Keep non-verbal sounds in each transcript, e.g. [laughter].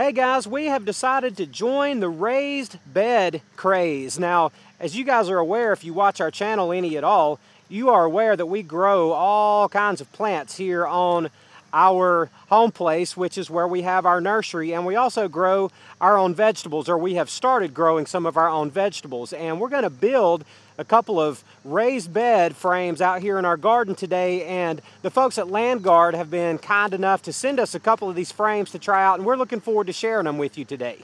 Hey guys, we have decided to join the raised bed craze. Now, as you guys are aware, if you watch our channel any at all, you are aware that we grow all kinds of plants here on our home place, which is where we have our nursery, and we also grow our own vegetables, or we have started growing some of our own vegetables. And we're gonna build a couple of raised bed frames out here in our garden today and the folks at Landguard have been kind enough to send us a couple of these frames to try out and we're looking forward to sharing them with you today.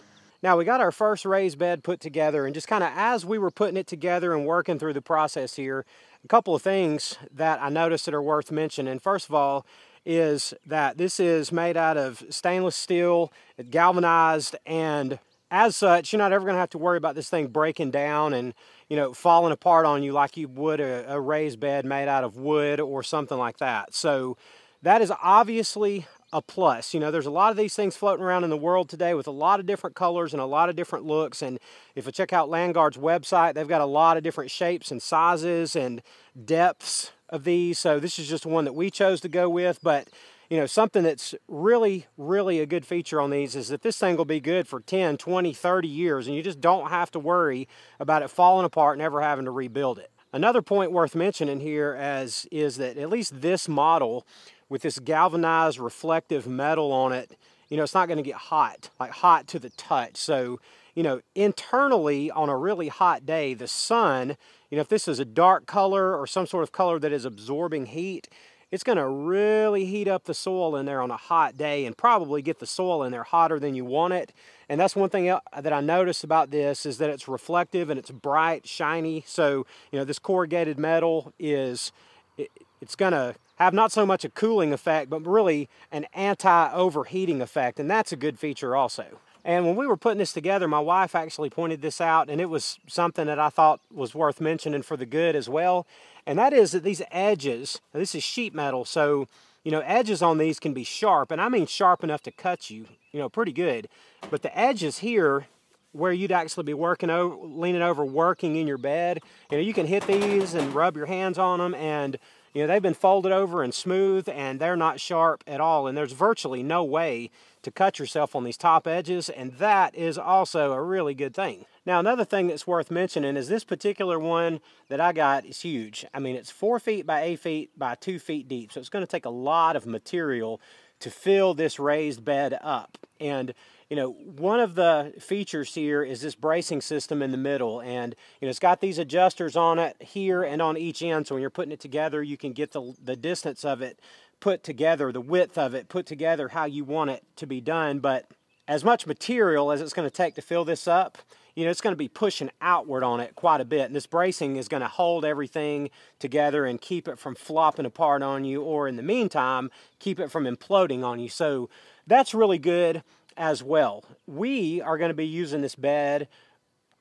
Now we got our first raised bed put together and just kind of as we were putting it together and working through the process here, a couple of things that I noticed that are worth mentioning. First of all, is that this is made out of stainless steel, galvanized, and as such, you're not ever going to have to worry about this thing breaking down and you know, falling apart on you like you would a, a raised bed made out of wood or something like that. So that is obviously a plus. You know, there's a lot of these things floating around in the world today with a lot of different colors and a lot of different looks. And if you check out Landguard's website, they've got a lot of different shapes and sizes and depths of these. So this is just one that we chose to go with. But you know, something that's really, really a good feature on these is that this thing will be good for 10, 20, 30 years, and you just don't have to worry about it falling apart and having to rebuild it. Another point worth mentioning here as is that at least this model with this galvanized reflective metal on it, you know, it's not going to get hot, like hot to the touch. So, you know, internally on a really hot day, the sun, you know, if this is a dark color or some sort of color that is absorbing heat, it's going to really heat up the soil in there on a hot day and probably get the soil in there hotter than you want it. And that's one thing uh, that I noticed about this is that it's reflective and it's bright, shiny. So, you know, this corrugated metal is, it, it's going to have not so much a cooling effect, but really an anti-overheating effect. And that's a good feature also. And when we were putting this together, my wife actually pointed this out, and it was something that I thought was worth mentioning for the good as well. And that is that these edges, this is sheet metal, so you know, edges on these can be sharp, and I mean sharp enough to cut you, you know, pretty good. But the edges here, where you'd actually be working over, leaning over, working in your bed, you know, you can hit these and rub your hands on them, and you know, they've been folded over and smooth, and they're not sharp at all, and there's virtually no way to cut yourself on these top edges, and that is also a really good thing. Now, another thing that's worth mentioning is this particular one that I got is huge. I mean, it's four feet by eight feet by two feet deep, so it's going to take a lot of material to fill this raised bed up. And you know, one of the features here is this bracing system in the middle. And, you know, it's got these adjusters on it here and on each end. So when you're putting it together, you can get the, the distance of it put together, the width of it put together how you want it to be done. But as much material as it's going to take to fill this up, you know, it's going to be pushing outward on it quite a bit. And this bracing is going to hold everything together and keep it from flopping apart on you, or in the meantime, keep it from imploding on you. So that's really good as well. We are going to be using this bed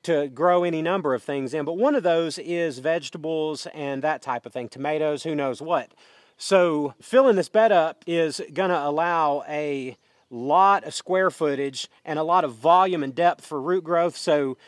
to grow any number of things in, but one of those is vegetables and that type of thing, tomatoes, who knows what. So filling this bed up is going to allow a lot of square footage and a lot of volume and depth for root growth. So,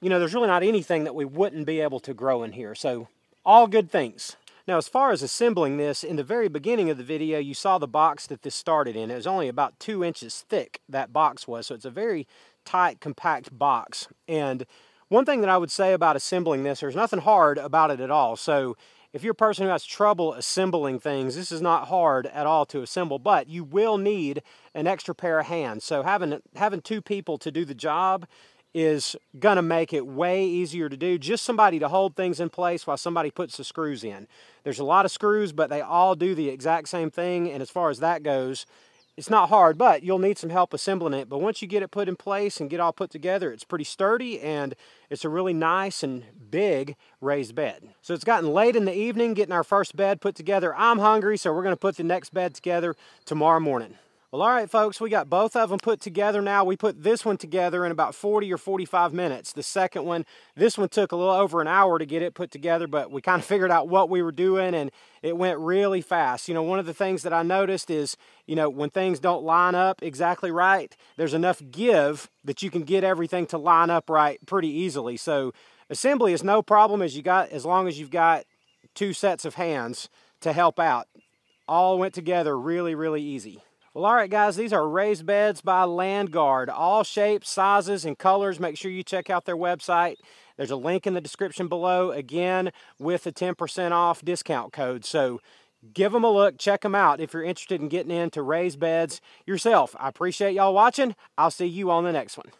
you know, there's really not anything that we wouldn't be able to grow in here. So all good things. Now, as far as assembling this, in the very beginning of the video, you saw the box that this started in. It was only about two inches thick, that box was. So it's a very tight, compact box. And one thing that I would say about assembling this, there's nothing hard about it at all. So if you're a person who has trouble assembling things, this is not hard at all to assemble, but you will need an extra pair of hands. So having, having two people to do the job is going to make it way easier to do. Just somebody to hold things in place while somebody puts the screws in. There's a lot of screws, but they all do the exact same thing, and as far as that goes, it's not hard, but you'll need some help assembling it. But once you get it put in place and get all put together, it's pretty sturdy and it's a really nice and big raised bed. So it's gotten late in the evening getting our first bed put together. I'm hungry, so we're gonna put the next bed together tomorrow morning. Well, all right, folks, we got both of them put together now. We put this one together in about 40 or 45 minutes. The second one, this one took a little over an hour to get it put together, but we kind of [laughs] figured out what we were doing and it went really fast. You know, one of the things that I noticed is, you know, when things don't line up exactly right, there's enough give that you can get everything to line up right pretty easily. So assembly is no problem as you got as long as you've got two sets of hands to help out. All went together really, really easy. Well, all right, guys, these are raised beds by Landguard. All shapes, sizes, and colors. Make sure you check out their website. There's a link in the description below, again, with a 10% off discount code. So give them a look, check them out if you're interested in getting into raised beds yourself. I appreciate y'all watching. I'll see you on the next one.